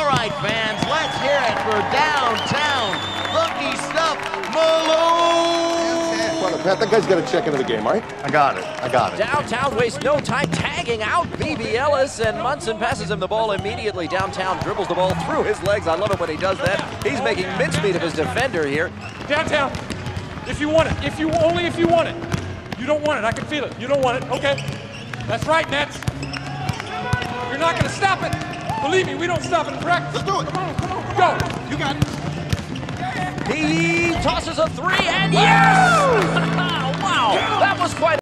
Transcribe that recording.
All right, fans, let's hear it for downtown funky stuff, Malone. Come on, Pat, that guy's got to check into the game, all right? I got it. I got it. Downtown wastes no time tagging out BB Ellis, and Munson passes him the ball immediately. Downtown dribbles the ball through his legs. I love it when he does that. He's making mincemeat of his defender here. Downtown. If you want it. If you only if you want it. You don't want it. I can feel it. You don't want it. Okay. That's right, Nets. You're not going to stop it. Believe me, we don't stop it in practice. Let's do it. Come on, come on, go. You got it. He tosses a three, and yes!